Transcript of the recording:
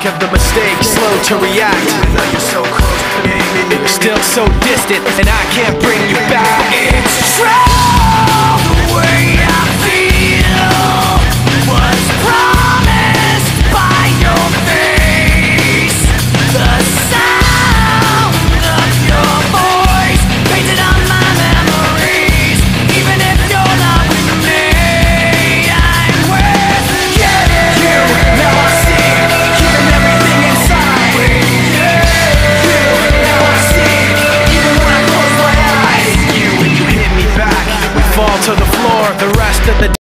shock of the mistake, slow to react. Still so distant, and I can't bring